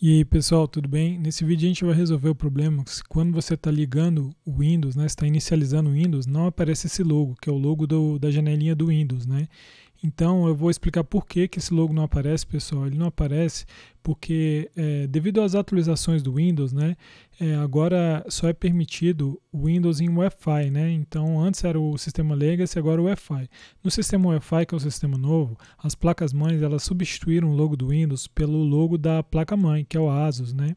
E aí pessoal, tudo bem? Nesse vídeo a gente vai resolver o problema que quando você está ligando o Windows, né, está inicializando o Windows, não aparece esse logo, que é o logo do, da janelinha do Windows, né? Então eu vou explicar por que, que esse logo não aparece, pessoal. Ele não aparece porque é, devido às atualizações do Windows, né, é, agora só é permitido o Windows em Wi-Fi, né? Então antes era o sistema Legacy, agora o Wi-Fi. No sistema Wi-Fi, que é o sistema novo, as placas mães elas substituíram o logo do Windows pelo logo da placa mãe, que é o ASUS, né?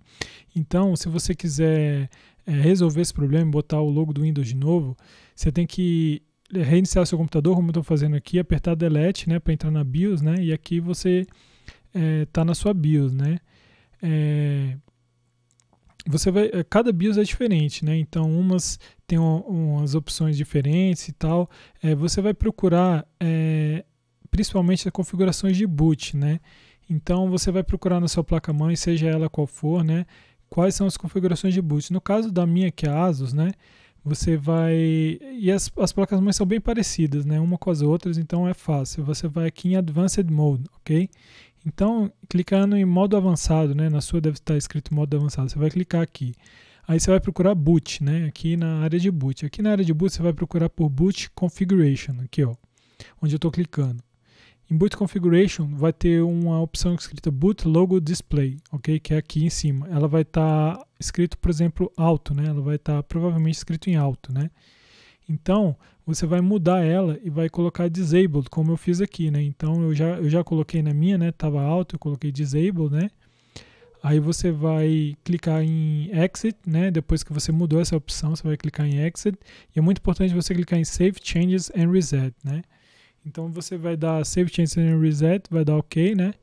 Então se você quiser é, resolver esse problema, botar o logo do Windows de novo, você tem que reiniciar seu computador, como eu estou fazendo aqui, apertar Delete, né, para entrar na BIOS, né, e aqui você está é, na sua BIOS, né. É, você vai, é, cada BIOS é diferente, né, então umas tem umas opções diferentes e tal. É, você vai procurar é, principalmente as configurações de boot, né. Então você vai procurar na sua placa-mãe, seja ela qual for, né, quais são as configurações de boot. No caso da minha, que é a ASUS, né, você vai. E as, as placas mães são bem parecidas, né? Uma com as outras, então é fácil. Você vai aqui em Advanced Mode, ok? Então, clicando em modo avançado, né? Na sua deve estar escrito modo avançado. Você vai clicar aqui. Aí você vai procurar boot, né? Aqui na área de boot. Aqui na área de boot você vai procurar por boot configuration, aqui ó, onde eu estou clicando. Em Boot Configuration vai ter uma opção escrita Boot Logo Display, ok? Que é aqui em cima. Ela vai estar tá escrito, por exemplo, alto, né? Ela vai estar tá provavelmente escrito em alto, né? Então, você vai mudar ela e vai colocar Disabled, como eu fiz aqui, né? Então, eu já, eu já coloquei na minha, né? Tava alto, eu coloquei Disabled, né? Aí você vai clicar em Exit, né? Depois que você mudou essa opção, você vai clicar em Exit. E é muito importante você clicar em Save Changes and Reset, né? Então você vai dar Save Change and Reset, vai dar OK, né?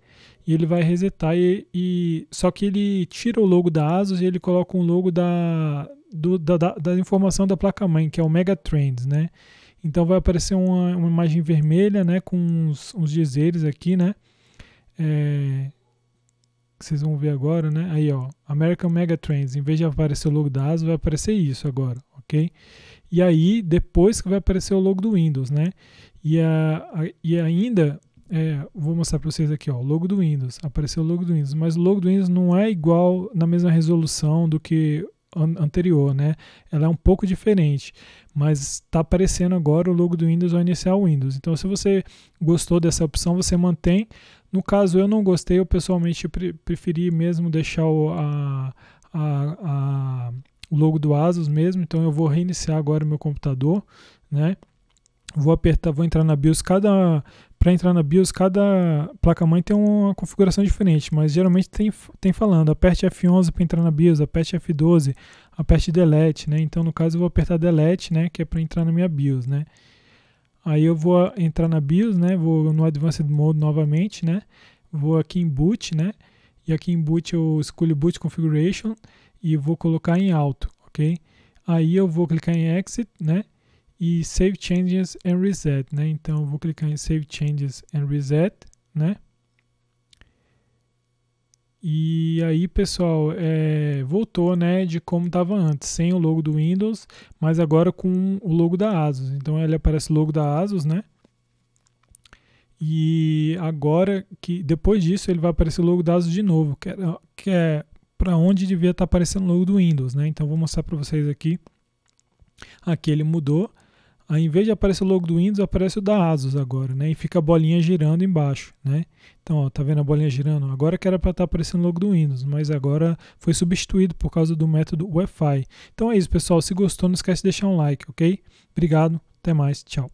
E ele vai resetar e, e, só que ele tira o logo da ASUS e ele coloca um logo da, do, da, da, da, informação da placa-mãe, que é o Megatrends, né? Então vai aparecer uma, uma imagem vermelha, né? Com uns, uns dizeres aqui, né? É, vocês vão ver agora, né? Aí, ó, American Megatrends. Em vez de aparecer o logo da ASUS, vai aparecer isso agora, ok? E aí, depois que vai aparecer o logo do Windows, né? E, a, a e ainda, é, vou mostrar para vocês aqui, o logo do Windows. Apareceu o logo do Windows, mas o logo do Windows não é igual na mesma resolução do que an anterior, né? Ela é um pouco diferente, mas está aparecendo agora o logo do Windows ao iniciar o Windows. Então, se você gostou dessa opção, você mantém. No caso, eu não gostei, eu pessoalmente pre preferi mesmo deixar o, a, a, a o logo do Asus mesmo, então eu vou reiniciar agora o meu computador, né? Vou apertar, vou entrar na BIOS, cada para entrar na BIOS, cada placa-mãe tem uma configuração diferente, mas geralmente tem, tem falando, aperte F11 para entrar na BIOS, aperte F12, aperte Delete, né? Então no caso eu vou apertar Delete, né, que é para entrar na minha BIOS, né? Aí eu vou entrar na BIOS, né? Vou no Advanced Mode novamente, né? Vou aqui em Boot, né? E aqui em Boot eu escolho Boot Configuration e vou colocar em alto, ok? Aí eu vou clicar em Exit, né? E Save Changes and Reset, né? Então vou clicar em Save Changes and Reset, né? E aí, pessoal, é, voltou, né, de como estava antes, sem o logo do Windows, mas agora com o logo da ASUS. Então ele aparece o logo da ASUS, né? E agora que depois disso ele vai aparecer o logo da ASUS de novo, que é, que é para onde devia estar tá aparecendo o logo do Windows, né? Então vou mostrar para vocês aqui. Aqui ele mudou. Aí, em vez de aparecer o logo do Windows, aparece o da ASUS agora, né? E fica a bolinha girando embaixo, né? Então, ó, tá vendo a bolinha girando? Agora que era para estar tá aparecendo o logo do Windows, mas agora foi substituído por causa do método Wi-Fi. Então é isso, pessoal. Se gostou, não esquece de deixar um like, ok? Obrigado, até mais, tchau.